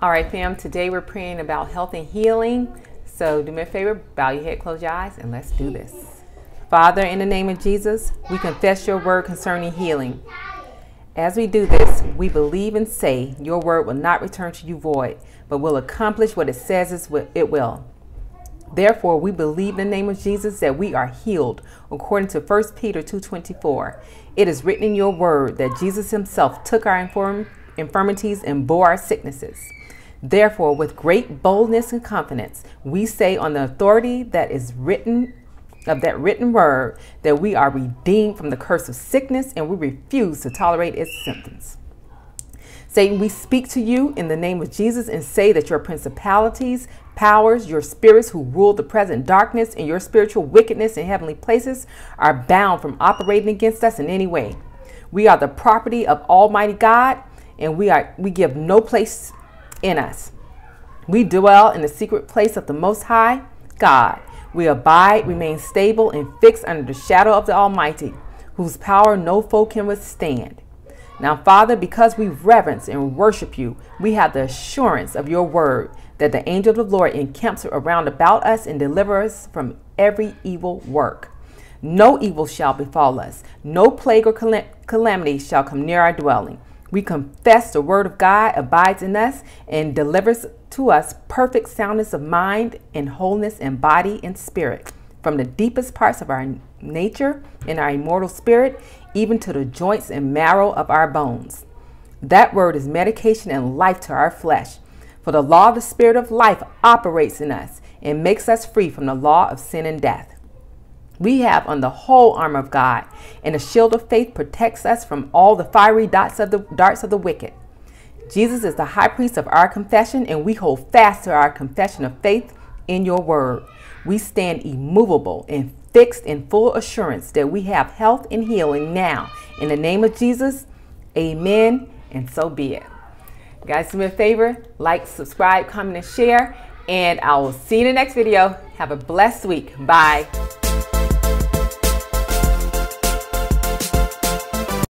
All right, fam, today we're praying about health and healing. So do me a favor, bow your head, close your eyes, and let's do this. Father, in the name of Jesus, we confess your word concerning healing. As we do this, we believe and say your word will not return to you void, but will accomplish what it says it will. Therefore, we believe in the name of Jesus that we are healed, according to 1 Peter 2.24. It is written in your word that Jesus himself took our infirm infirmities and bore our sicknesses. Therefore, with great boldness and confidence, we say on the authority that is written of that written word that we are redeemed from the curse of sickness and we refuse to tolerate its symptoms. Satan, we speak to you in the name of Jesus and say that your principalities, powers, your spirits who rule the present darkness, and your spiritual wickedness in heavenly places are bound from operating against us in any way. We are the property of Almighty God, and we are we give no place in us. We dwell in the secret place of the Most High God. We abide, remain stable, and fixed under the shadow of the Almighty, whose power no foe can withstand. Now, Father, because we reverence and worship you, we have the assurance of your word that the angel of the Lord encamps around about us and delivers us from every evil work. No evil shall befall us, no plague or calamity shall come near our dwelling. We confess the word of God abides in us and delivers to us perfect soundness of mind and wholeness in body and spirit from the deepest parts of our nature and our immortal spirit, even to the joints and marrow of our bones. That word is medication and life to our flesh. For the law of the Spirit of life operates in us and makes us free from the law of sin and death. We have on the whole armor of God, and the shield of faith protects us from all the fiery darts of the darts of the wicked. Jesus is the high priest of our confession, and we hold fast to our confession of faith in your word. We stand immovable and fixed in full assurance that we have health and healing now. In the name of Jesus, amen, and so be it. Guys, do me a favor, like, subscribe, comment, and share. And I will see you in the next video. Have a blessed week. Bye.